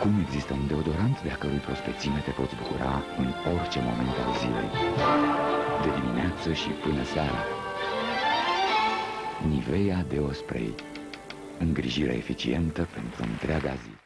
Acum există un deodorant de a cărui prospețime te poți bucura în orice moment al zilei. De dimineață și până seara. Nivea Deo Spray. Îngrijire eficientă pentru întreaga zi.